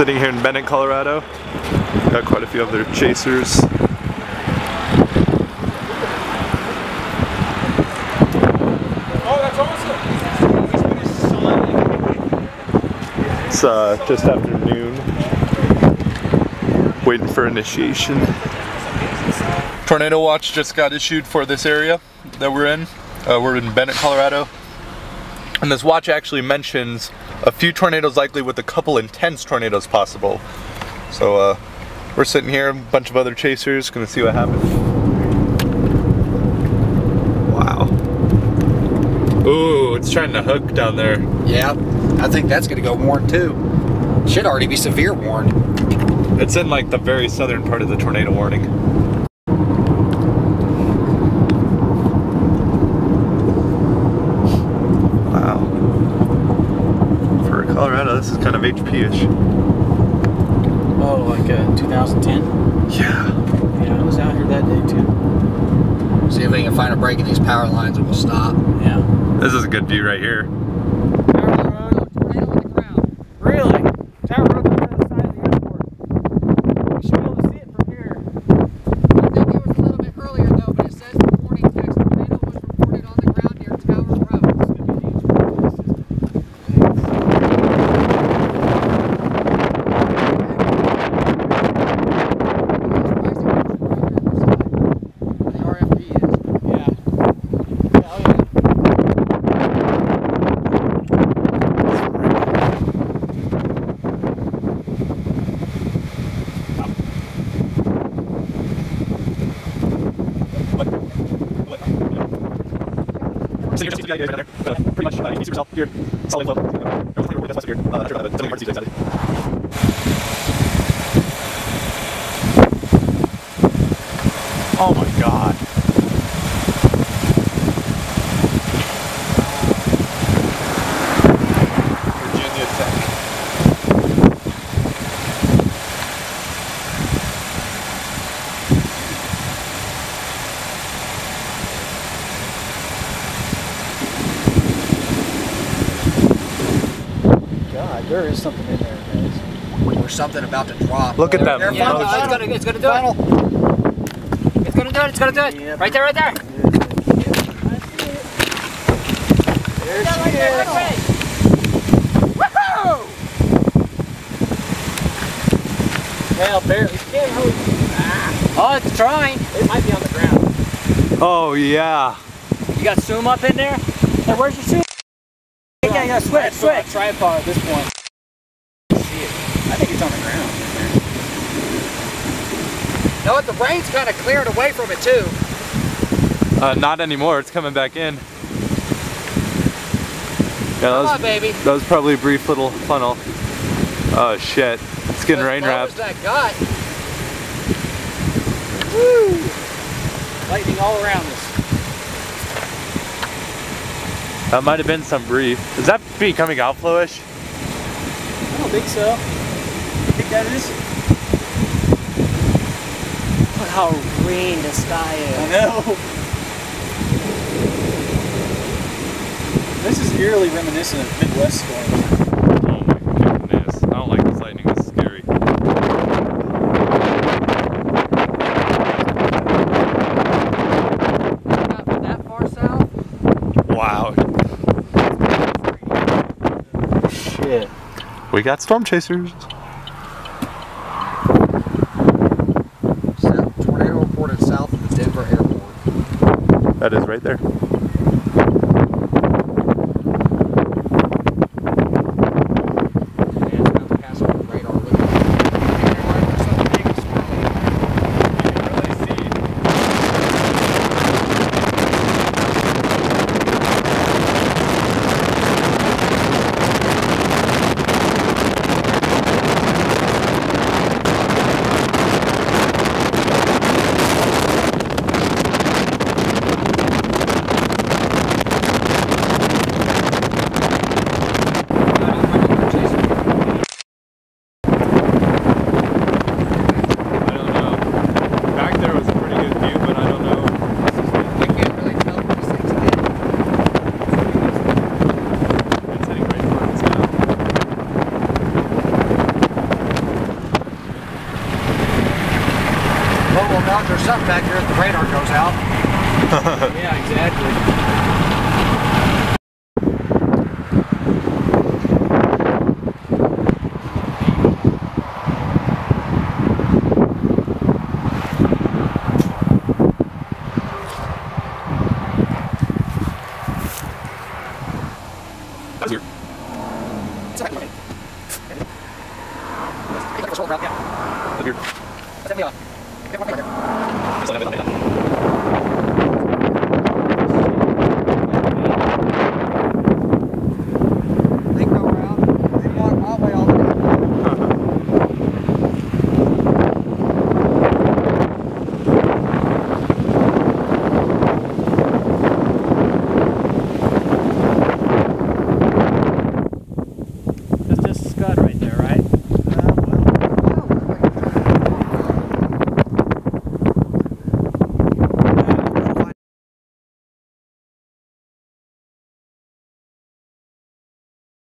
Sitting here in Bennett, Colorado. Got quite a few other chasers. It's uh, just after noon. Waiting for initiation. Tornado watch just got issued for this area that we're in. Uh, we're in Bennett, Colorado. And this watch actually mentions a few tornadoes likely with a couple intense tornadoes possible. So uh, we're sitting here, a bunch of other chasers, gonna see what happens. Wow. Ooh, it's trying to hook down there. Yeah, I think that's gonna go warned too. Should already be severe warned. It's in like the very southern part of the tornado warning. Wow. For Colorado, this is kind of HP-ish. Oh, like uh, 2010? Yeah. Yeah, I was out here that day too. See if we can find a break in these power lines and we'll stop. Yeah. This is a good view right here. Really? Tower broke on the other side of the airport. You should be able to see it from here. I think it was a little bit earlier though, but it says the warning text tornado was reported on the ground near Tower Road. The RFD is. Yeah. Yeah, oh yeah. Pretty much, uh, you can see yourself here, solid flow. Everything really does here. Uh, after uh, something hard to see excited. Oh my god. There is something in there, guys. Or something about to drop. Look at them. They're Yeah, final. it's gonna, it's gonna do it. It's gonna do it. It's gonna do it. Right there, right there. There Yeah, right she there, is. right away. Woohoo! Well, barely. Ah. Oh, it's trying. It might be on the ground. Oh yeah. You got zoom up in there? Hey, where's your zoom? Yeah, yeah, switch, It's on a switch. tripod at this point. I think it's on the ground. You know what? The rain's kind of cleared away from it too. Uh, not anymore. It's coming back in. Yeah, Come was, on, baby. that was probably a brief little funnel. Oh shit. It's getting rain wrapped. that got. Lightning all around us. That might have been some brief. Is that becoming outflowish? I don't think so. You think that is? Look how green the sky is. I know. This is eerily reminiscent of Midwest storms. Oh my goodness. I don't like this lightning. This is scary. Not that far south. Wow. Shit. We got storm chasers. South, tornado reported south of the Denver airport. That is right there. Up back here if the radar goes out. Yeah, exactly. That's weird.